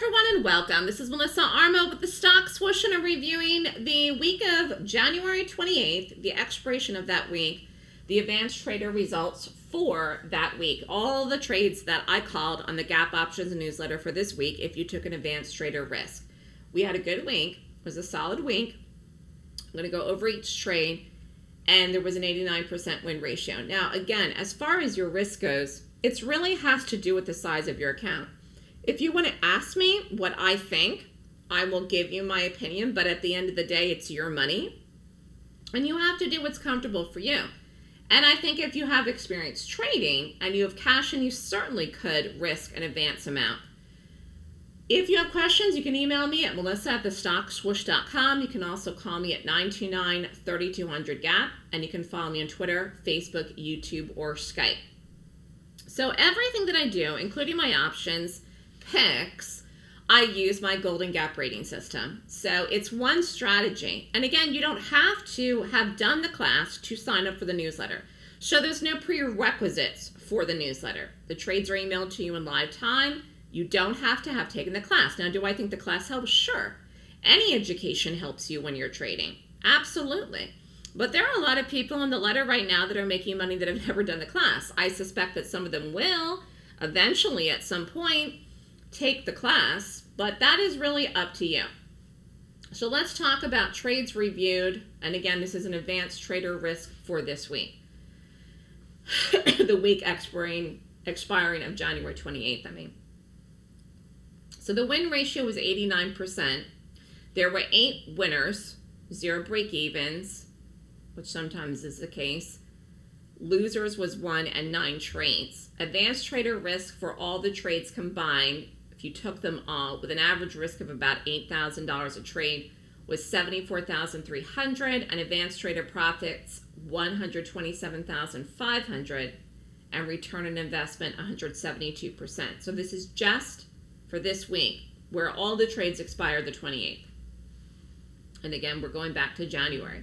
everyone, and welcome. This is Melissa Armo with the Stock Swoosh, and I'm reviewing the week of January 28th, the expiration of that week, the advanced trader results for that week. All the trades that I called on the Gap Options newsletter for this week if you took an advanced trader risk. We had a good week, it was a solid week. I'm going to go over each trade, and there was an 89% win ratio. Now, again, as far as your risk goes, it really has to do with the size of your account. If you want to ask me what I think, I will give you my opinion, but at the end of the day, it's your money. And you have to do what's comfortable for you. And I think if you have experience trading and you have cash, and you certainly could risk an advance amount. If you have questions, you can email me at melissa at thestockswoosh.com. You can also call me at 929 3200 GAP, and you can follow me on Twitter, Facebook, YouTube, or Skype. So, everything that I do, including my options, picks, I use my Golden Gap rating system. So it's one strategy. And again, you don't have to have done the class to sign up for the newsletter. So there's no prerequisites for the newsletter. The trades are emailed to you in live time. You don't have to have taken the class. Now, do I think the class helps? Sure. Any education helps you when you're trading. Absolutely. But there are a lot of people in the letter right now that are making money that have never done the class. I suspect that some of them will eventually at some point take the class, but that is really up to you. So let's talk about trades reviewed. And again, this is an advanced trader risk for this week. the week expiring, expiring of January 28th, I mean. So the win ratio was 89%. There were eight winners, zero break evens, which sometimes is the case. Losers was one and nine trades. Advanced trader risk for all the trades combined if you took them all with an average risk of about $8,000 a trade was 74,300 and advanced trader profits 127,500 and return on investment 172%. So this is just for this week where all the trades expire the 28th. And again, we're going back to January.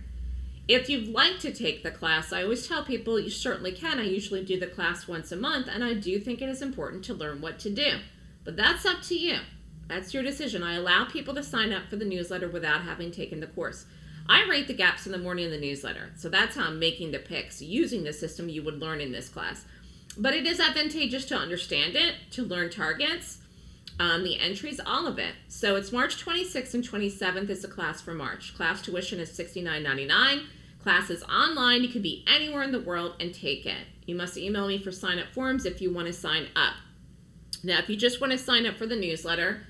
If you'd like to take the class, I always tell people you certainly can. I usually do the class once a month, and I do think it is important to learn what to do. But that's up to you. That's your decision. I allow people to sign up for the newsletter without having taken the course. I rate the gaps in the morning in the newsletter. So that's how I'm making the picks using the system you would learn in this class. But it is advantageous to understand it, to learn targets, um, the entries, all of it. So it's March 26th and 27th is the class for March. Class tuition is $69.99. Class is online. You can be anywhere in the world and take it. You must email me for sign up forms if you want to sign up. Now, if you just want to sign up for the newsletter,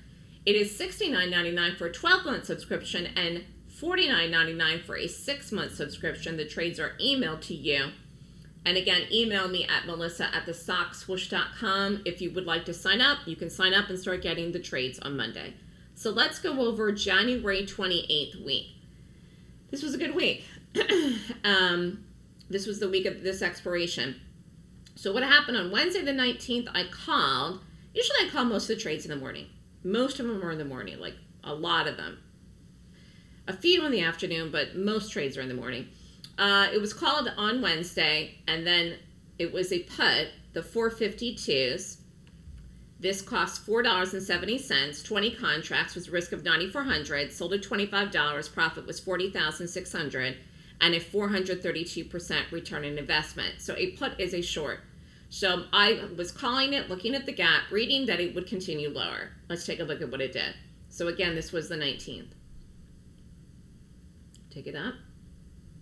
it is $69.99 for a 12 month subscription and $49.99 for a six month subscription. The trades are emailed to you. And again, email me at melissa at thestockswoosh.com. If you would like to sign up, you can sign up and start getting the trades on Monday. So let's go over January 28th week. This was a good week. um, this was the week of this expiration. So what happened on Wednesday the 19th, I called Usually I call most of the trades in the morning. Most of them are in the morning, like a lot of them. A few in the afternoon, but most trades are in the morning. Uh, it was called on Wednesday, and then it was a put, the 452s. This cost $4.70, 20 contracts with a risk of 9400 sold at $25, profit was 40600 and a 432% return on investment. So a put is a short. So I was calling it, looking at the gap, reading that it would continue lower. Let's take a look at what it did. So again, this was the 19th. Take it up.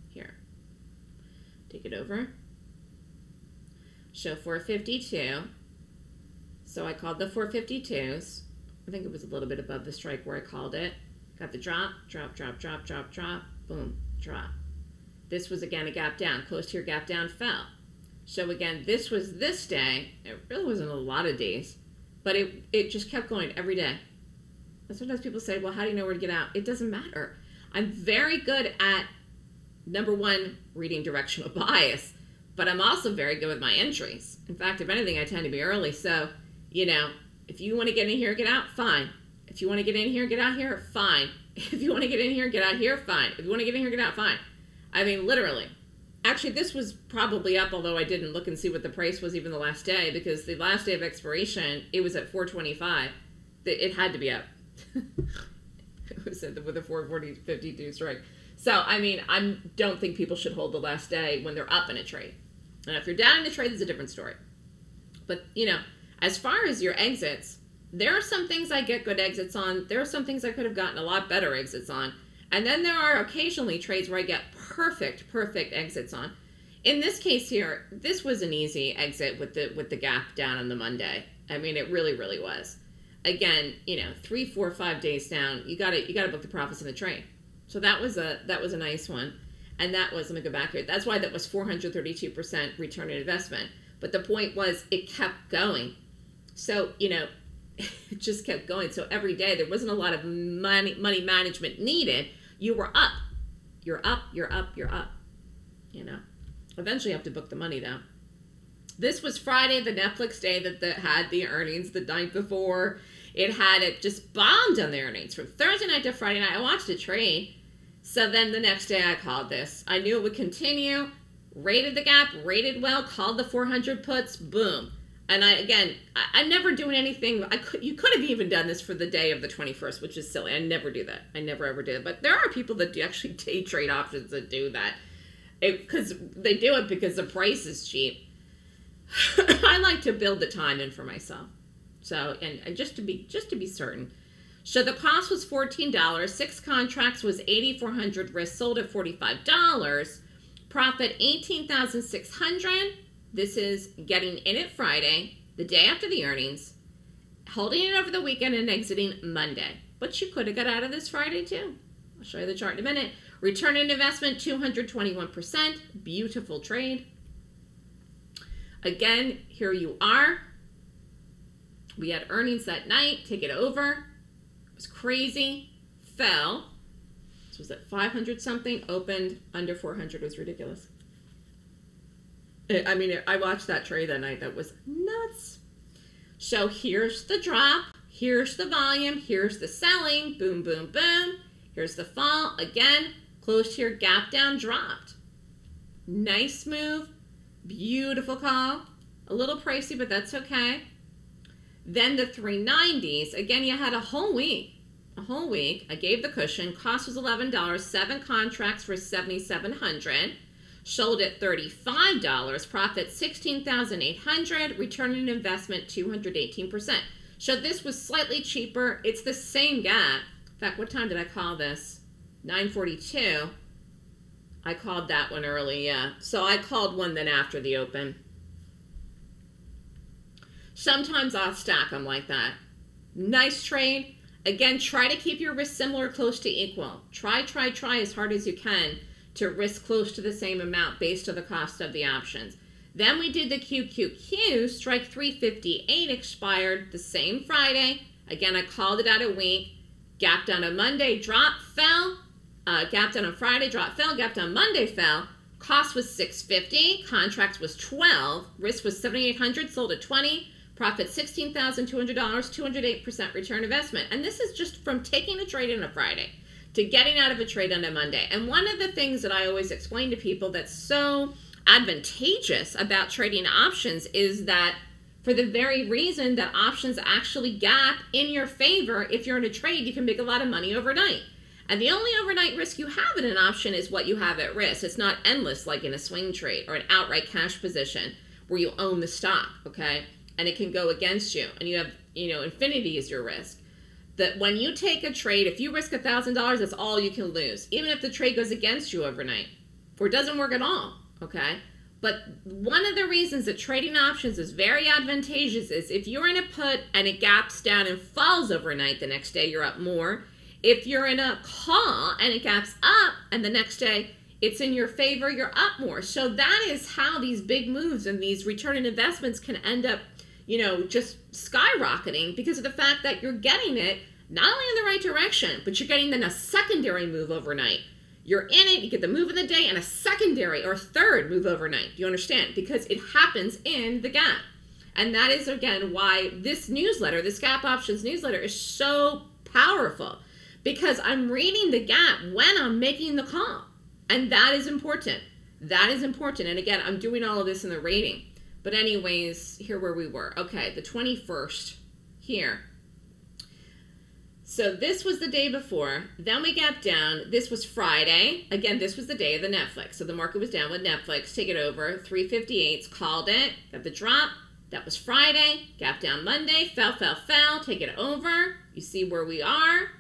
Here. Take it over. Show 452. So I called the 452s. I think it was a little bit above the strike where I called it. Got the drop, drop, drop, drop, drop, drop, boom, drop. This was again a gap down. Close to your gap down, fell. So again, this was this day. It really wasn't a lot of days, but it, it just kept going every day. And sometimes people say, well, how do you know where to get out? It doesn't matter. I'm very good at, number one, reading directional bias, but I'm also very good with my entries. In fact, if anything, I tend to be early. So, you know, if you want to get in here, get out, fine. If you want to get in here, get out here, fine. If you want to get in here, get out here, fine. If you want to get in here, get out, fine. I mean, literally. Actually, this was probably up, although I didn't look and see what the price was even the last day, because the last day of expiration, it was at 425. it had to be up. it was with a 440 52 strike. So I mean, I don't think people should hold the last day when they're up in a trade. And if you're down in a trade, it's a different story. But you know, as far as your exits, there are some things I get good exits on. There are some things I could have gotten a lot better exits on. And then there are occasionally trades where I get perfect, perfect exits on. In this case here, this was an easy exit with the with the gap down on the Monday. I mean, it really, really was. Again, you know, three, four, five days down, you got to you got to book the profits in the trade. So that was a that was a nice one, and that was let me go back here. That's why that was 432 percent return on investment. But the point was, it kept going. So you know, it just kept going. So every day there wasn't a lot of money money management needed. You were up. You're up, you're up, you're up. You know. Eventually you have to book the money though. This was Friday, the Netflix day that the, had the earnings the night before. It had it just bombed on the earnings from Thursday night to Friday night. I watched a trade. So then the next day I called this. I knew it would continue. Rated the gap, rated well, called the 400 puts, boom. And I again, I, am never doing anything. I could, you could have even done this for the day of the 21st, which is silly. I never do that. I never ever do. But there are people that do actually day trade options that do that, because they do it because the price is cheap. I like to build the time in for myself. So and, and just to be just to be certain. So the cost was fourteen dollars. Six contracts was eighty four hundred. Risk sold at forty five dollars. Profit eighteen thousand six hundred this is getting in it Friday, the day after the earnings, holding it over the weekend and exiting Monday. But you could have got out of this Friday too. I'll show you the chart in a minute. Return on investment 221%. Beautiful trade. Again, here you are. We had earnings that night. Take it over. It was crazy. Fell. This was at 500 something. Opened under 400. It was ridiculous. I mean, I watched that trade that night. That was nuts. So here's the drop. Here's the volume. Here's the selling. Boom, boom, boom. Here's the fall. Again, close here, gap down, dropped. Nice move. Beautiful call. A little pricey, but that's okay. Then the 390s. Again, you had a whole week. A whole week. I gave the cushion. Cost was $11. Seven contracts for 7700 sold at $35, profit 16800 return on investment 218%. So this was slightly cheaper. It's the same gap. In fact, what time did I call this? 942. I called that one early, yeah. So I called one then after the open. Sometimes I'll stack them like that. Nice trade. Again, try to keep your risk similar, close to equal. Try, try, try as hard as you can to risk close to the same amount based on the cost of the options. Then we did the QQQ, strike 358 expired the same Friday. Again, I called it out a week. Gapped on a Monday, drop, fell. Uh, gapped on a Friday, drop, fell. Gapped on Monday, fell. Cost was 650. Contract was 12. Risk was 7,800. Sold at 20. Profit $16,200. 208% return investment. And this is just from taking a trade in a Friday to getting out of a trade on a Monday. And one of the things that I always explain to people that's so advantageous about trading options is that for the very reason that options actually gap in your favor, if you're in a trade, you can make a lot of money overnight. And the only overnight risk you have in an option is what you have at risk. It's not endless like in a swing trade or an outright cash position where you own the stock, okay? And it can go against you and you have, you know, infinity is your risk that when you take a trade, if you risk a thousand dollars, that's all you can lose, even if the trade goes against you overnight or it doesn't work at all. Okay. But one of the reasons that trading options is very advantageous is if you're in a put and it gaps down and falls overnight, the next day you're up more. If you're in a call and it gaps up and the next day it's in your favor, you're up more. So that is how these big moves and these return on investments can end up you know, just skyrocketing because of the fact that you're getting it not only in the right direction, but you're getting then a secondary move overnight. You're in it, you get the move of the day and a secondary or third move overnight. Do you understand? Because it happens in the gap. And that is, again, why this newsletter, this Gap Options newsletter, is so powerful because I'm reading the gap when I'm making the call. And that is important. That is important. And again, I'm doing all of this in the rating. But anyways, here where we were. Okay, the 21st here. So this was the day before. Then we gapped down. This was Friday. Again, this was the day of the Netflix. So the market was down with Netflix. Take it over. 358s called it. Got the drop. That was Friday. Gap down Monday. Fell, fell, fell. Take it over. You see where we are.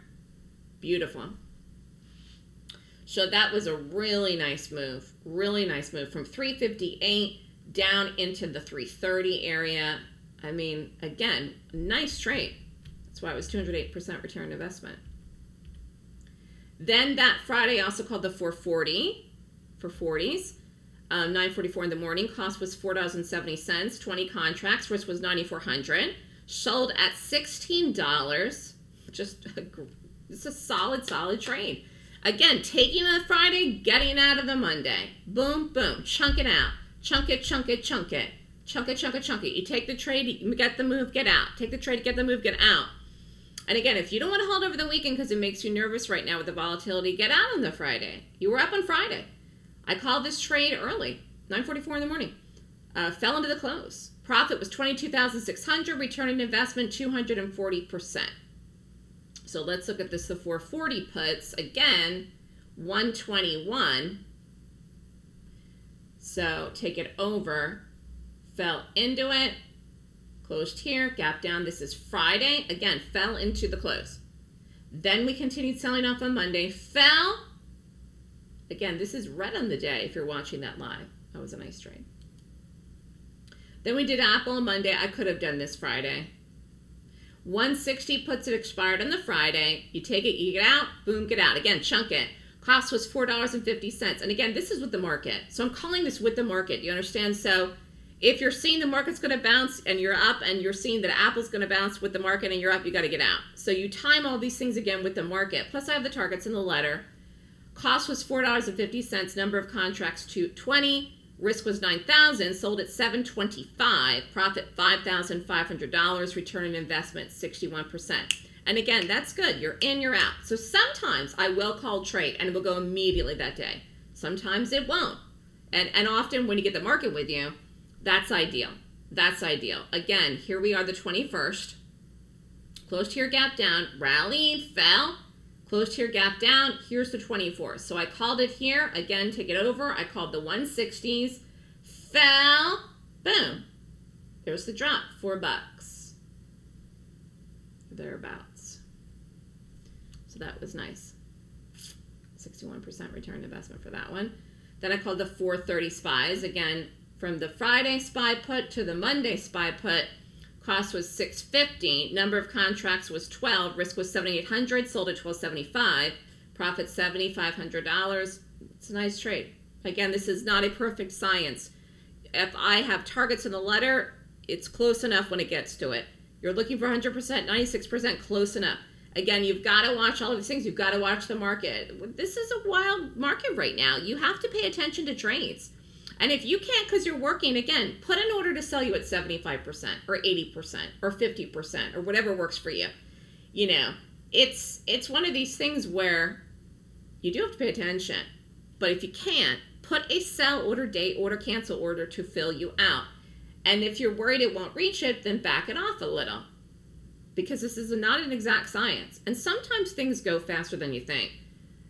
Beautiful. So that was a really nice move. Really nice move from 358 down into the 330 area. I mean, again, nice trade. That's why it was 208% return on investment. Then that Friday also called the 440 for 40s. Um, 944 in the morning. Cost was $4.70. 20 contracts. Risk was 9400 Sold at $16. Just a, it's a solid, solid trade. Again, taking the Friday, getting out of the Monday. Boom, boom. Chunk it out. Chunk it, chunk it, chunk it. Chunk it, chunk it, chunk it. You take the trade, you get the move, get out. Take the trade, get the move, get out. And again, if you don't want to hold over the weekend because it makes you nervous right now with the volatility, get out on the Friday. You were up on Friday. I called this trade early, 9:44 in the morning. Uh, fell into the close. Profit was 22,600. Return on investment 240 percent. So let's look at this. The 440 puts again, 121. So take it over. Fell into it, closed here, gap down. This is Friday. Again, fell into the close. Then we continued selling off on Monday, fell. Again, this is red on the day if you're watching that live. That was a nice trade. Then we did Apple on Monday. I could have done this Friday. 160 puts it expired on the Friday. You take it, you get out, boom, get out. Again, chunk it. Cost was $4.50. And again, this is with the market. So I'm calling this with the market. You understand? So if you're seeing the market's going to bounce and you're up and you're seeing that Apple's going to bounce with the market and you're up, you got to get out. So you time all these things again with the market. Plus, I have the targets in the letter. Cost was $4.50, number of contracts 220. Risk was 9000 sold at 725 profit $5,500, return on investment 61%. And again, that's good. You're in, you're out. So sometimes I will call trade and it will go immediately that day. Sometimes it won't. And, and often when you get the market with you, that's ideal. That's ideal. Again, here we are the 21st. Closed here, gap down, rallied, fell, closed here, gap down. Here's the 24th. So I called it here. Again, take it over. I called the 160s, fell, boom. There's the drop, four bucks. Thereabouts. So that was nice. 61% return investment for that one. Then I called the 430 spies. Again, from the Friday SPY put to the Monday SPY put, cost was 650. Number of contracts was 12. Risk was 7,800. Sold at 1275. Profit $7,500. It's a nice trade. Again, this is not a perfect science. If I have targets in the letter, it's close enough when it gets to it. You're looking for 100%, 96%, close enough. Again, you've got to watch all of these things. You've got to watch the market. This is a wild market right now. You have to pay attention to trades. And if you can't because you're working, again, put an order to sell you at 75% or 80% or 50% or whatever works for you. You know, it's it's one of these things where you do have to pay attention. But if you can't, put a sell order date, order cancel order to fill you out. And if you're worried it won't reach it, then back it off a little. Because this is not an exact science. And sometimes things go faster than you think.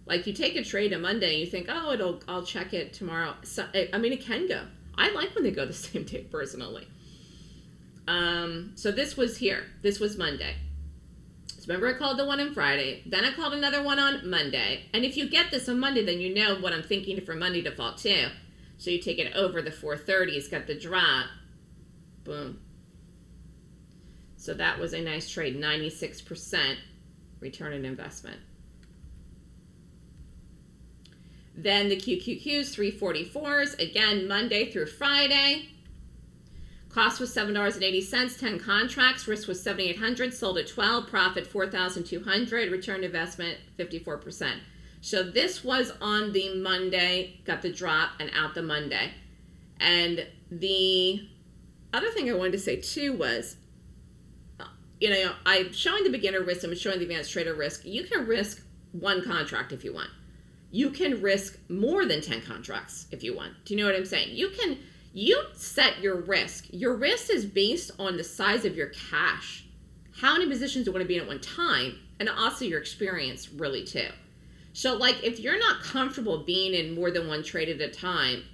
Like you take a trade on Monday and you think, oh, it'll I'll check it tomorrow. So, I mean, it can go. I like when they go the same day personally. Um, so this was here. This was Monday. So remember I called the one on Friday. Then I called another one on Monday. And if you get this on Monday, then you know what I'm thinking for Monday to fall too. So you take it over the 430. It's got the drop. Boom. So that was a nice trade. 96% return on investment. Then the QQQs, 344s, again, Monday through Friday. Cost was $7.80, 10 contracts. Risk was 7800 sold at 12 Profit 4200 Return investment 54%. So this was on the Monday, got the drop and out the Monday. And the other thing I wanted to say too was, you know, I'm showing the beginner risk, I'm showing the advanced trader risk. You can risk one contract if you want you can risk more than 10 contracts if you want. Do you know what I'm saying? You can you set your risk. Your risk is based on the size of your cash. how many positions you want to be in at one time, and also your experience, really, too. So, like, if you're not comfortable being in more than one trade at a time,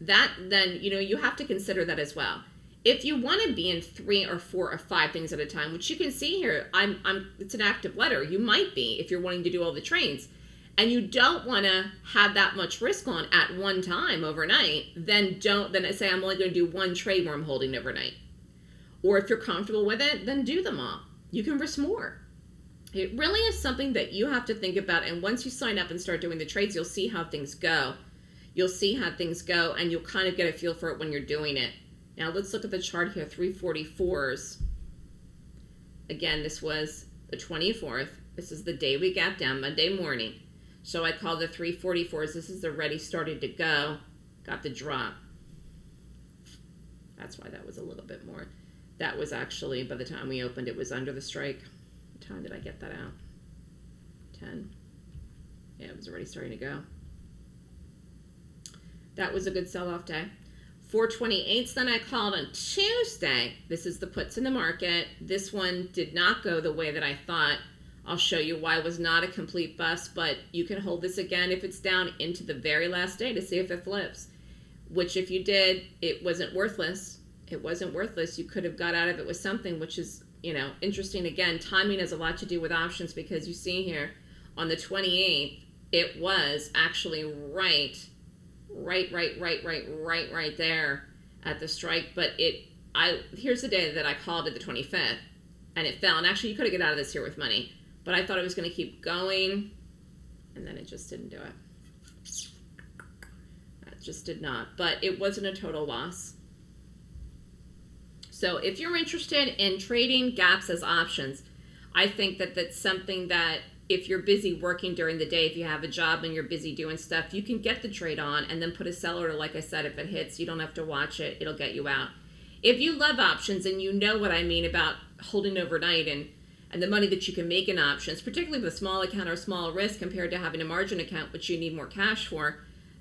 that then, you know, you have to consider that as well. If you want to be in three or four or five things at a time, which you can see here, I'm, I'm, it's an active letter. You might be if you're wanting to do all the trades and you don't want to have that much risk on at one time overnight, then don't then I say I'm only going to do one trade where I'm holding overnight. Or if you're comfortable with it, then do them all. You can risk more. It really is something that you have to think about and once you sign up and start doing the trades, you'll see how things go. You'll see how things go and you'll kind of get a feel for it when you're doing it. Now let's look at the chart here, 344s. Again, this was the 24th. This is the day we gap down, Monday morning. So I call the 344s. This is the ready started to go. Got the drop. That's why that was a little bit more. That was actually, by the time we opened, it was under the strike. What time did I get that out? 10. Yeah, it was already starting to go. That was a good sell-off day. 428s then I called on Tuesday. This is the puts in the market. This one did not go the way that I thought. I'll show you why it was not a complete bust, but you can hold this again if it's down into the very last day to see if it flips. Which if you did, it wasn't worthless. It wasn't worthless. You could have got out of it with something, which is, you know, interesting. Again, timing has a lot to do with options because you see here on the 28th, it was actually right, right, right, right, right, right, right there at the strike. But it, I here's the day that I called it the 25th, and it fell. And actually, you could have got out of this here with money but I thought it was going to keep going, and then it just didn't do it. It just did not. But it wasn't a total loss. So if you're interested in trading gaps as options, I think that that's something that if you're busy working during the day, if you have a job and you're busy doing stuff, you can get the trade on and then put a sell order. Like I said, if it hits, you don't have to watch it. It'll get you out. If you love options and you know what I mean about holding overnight and and the money that you can make in options, particularly with a small account or small risk compared to having a margin account, which you need more cash for,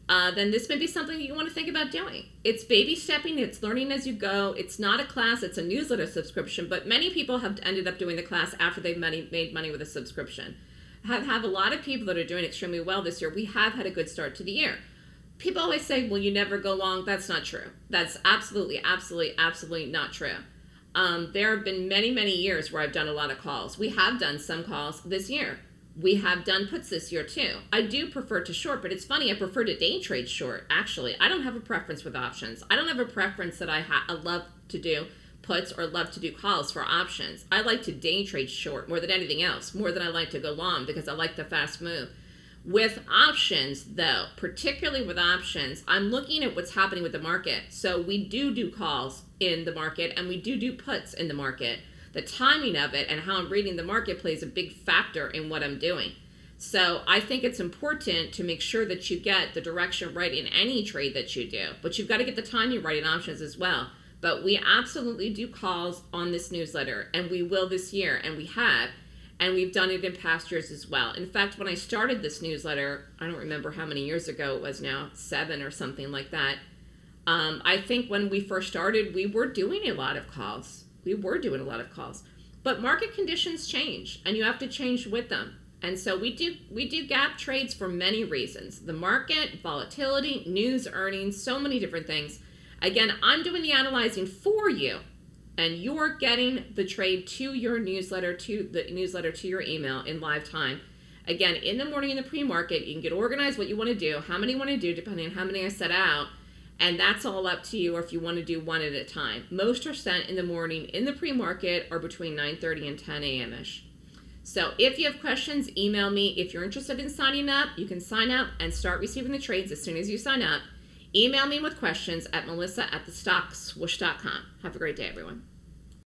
uh, then this may be something you want to think about doing. It's baby stepping, it's learning as you go. It's not a class, it's a newsletter subscription, but many people have ended up doing the class after they've money, made money with a subscription. Have, have a lot of people that are doing extremely well this year. We have had a good start to the year. People always say, well, you never go long. That's not true. That's absolutely, absolutely, absolutely not true. Um, there have been many, many years where I've done a lot of calls. We have done some calls this year. We have done puts this year too. I do prefer to short, but it's funny, I prefer to day trade short, actually. I don't have a preference with options. I don't have a preference that I, I love to do puts or love to do calls for options. I like to day trade short more than anything else, more than I like to go long because I like the fast move. With options, though, particularly with options, I'm looking at what's happening with the market. So we do do calls in the market and we do do puts in the market. The timing of it and how I'm reading the market plays a big factor in what I'm doing. So I think it's important to make sure that you get the direction right in any trade that you do, but you've got to get the timing right in options as well. But we absolutely do calls on this newsletter, and we will this year, and we have and we've done it in past years as well. In fact, when I started this newsletter, I don't remember how many years ago it was now, seven or something like that. Um, I think when we first started, we were doing a lot of calls. We were doing a lot of calls, but market conditions change, and you have to change with them. And so we do we do gap trades for many reasons: the market, volatility, news, earnings, so many different things. Again, I'm doing the analyzing for you and you're getting the trade to your newsletter to the newsletter to your email in live time. Again in the morning in the pre-market you can get organized what you want to do how many you want to do depending on how many i set out and that's all up to you or if you want to do one at a time. Most are sent in the morning in the pre-market or between 9.30 and 10 a.m ish so if you have questions email me. If you're interested in signing up you can sign up and start receiving the trades as soon as you sign up Email me with questions at melissa at. Have a great day, everyone.